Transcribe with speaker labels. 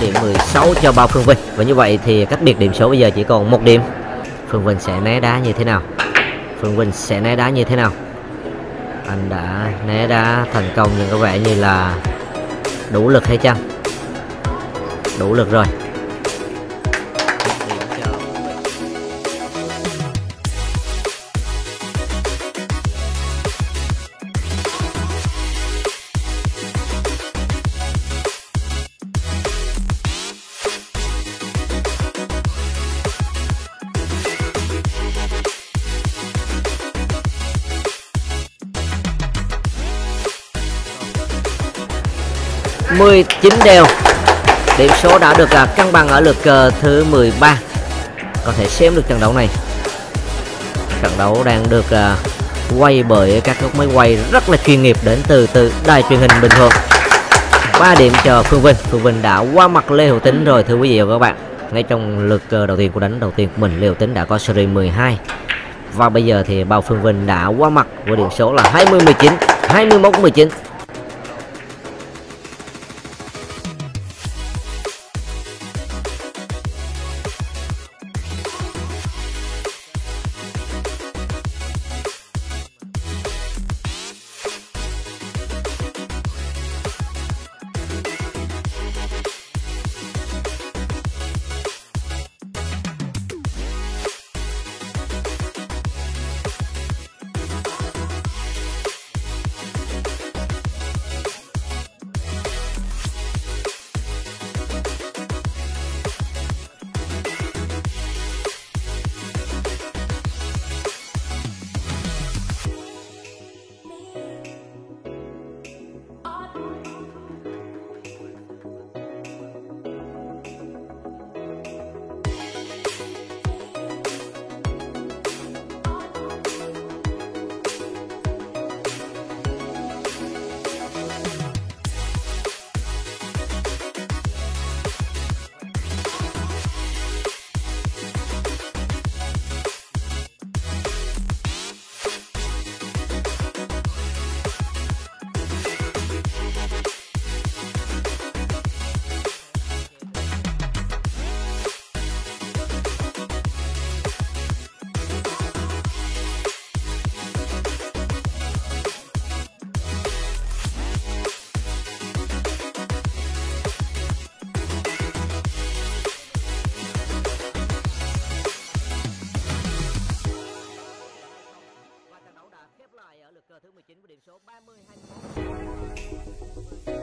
Speaker 1: điểm 16 cho bao Phương Vinh. Và như vậy thì cách biệt điểm số bây giờ chỉ còn một điểm. Phương Vinh sẽ né đá như thế nào? Phương Vinh sẽ né đá như thế nào? Anh đã né đá thành công nhưng có vẻ như là đủ lực hay chăng? Đủ lực rồi. 19 đều. Điểm số đã được à, cân bằng ở lượt cờ thứ 13 có thể xem được trận đấu này. Trận đấu đang được uh, quay bởi các góc máy quay rất là chuyên nghiệp đến từ từ đài truyền hình bình thường 3 điểm cho Phương Vinh. Phương Vinh đã qua mặt Lê Hữu Tính rồi thưa quý vị và các bạn. Ngay trong lượt cờ đầu tiên của đánh đầu tiên của mình Lê Hữu Tính đã có series 12 và bây giờ thì Bao Phương Vinh đã qua mặt với điểm số là 20 19 21 19 thứ 19 với điểm số 30 21.